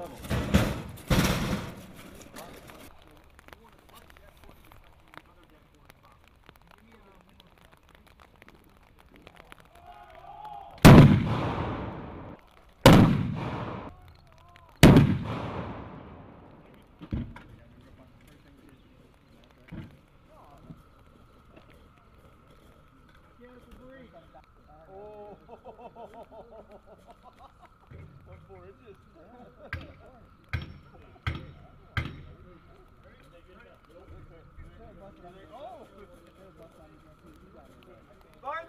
먹어. By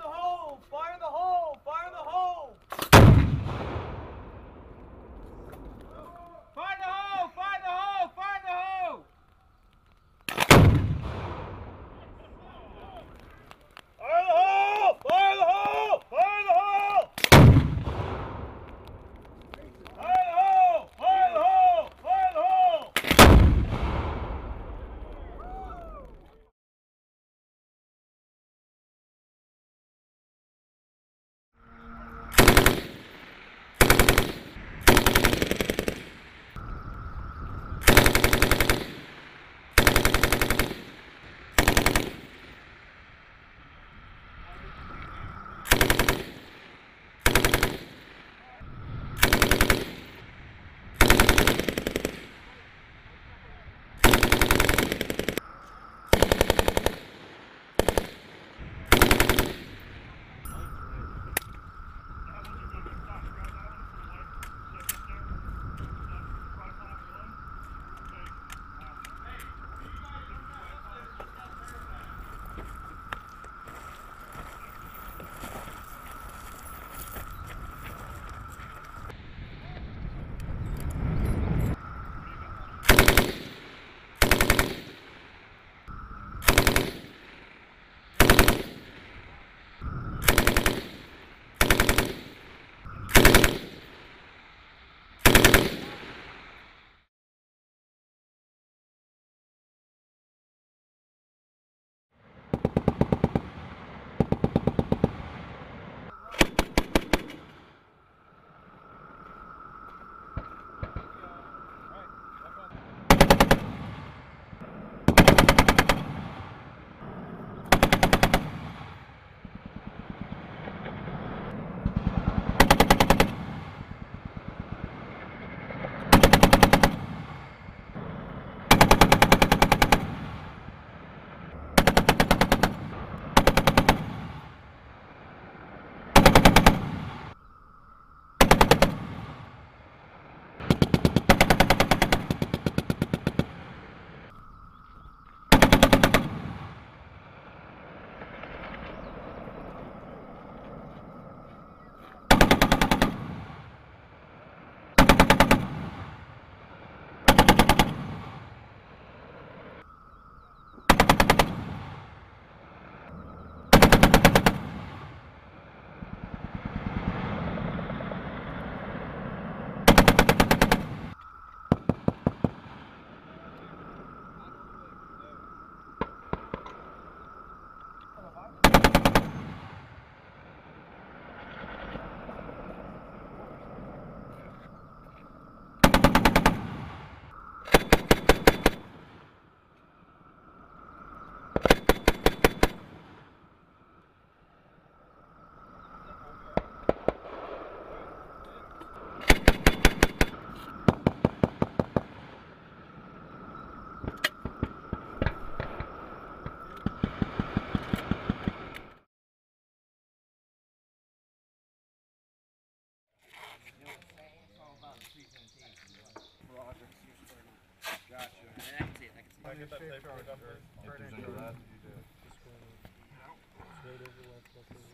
get that paper number. If there's any left.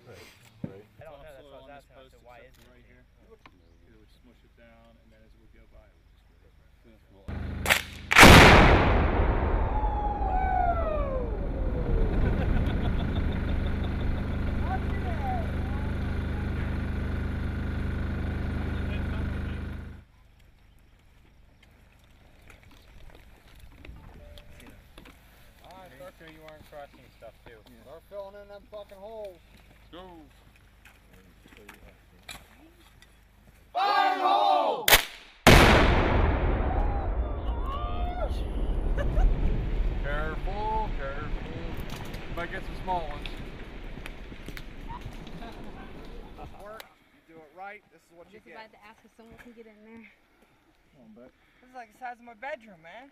Right. I don't know, that's what I was asking, I said, why is it? Right here. It would smush it down, and then as it would go by, it would just go right. Crushing stuff too. Start filling in them fucking holes. Go. Careful, careful. Might get some small ones. work, you do it right, this is what you get. Just about to ask if someone can get in there. Come on, bud. This is like the size of my bedroom, man.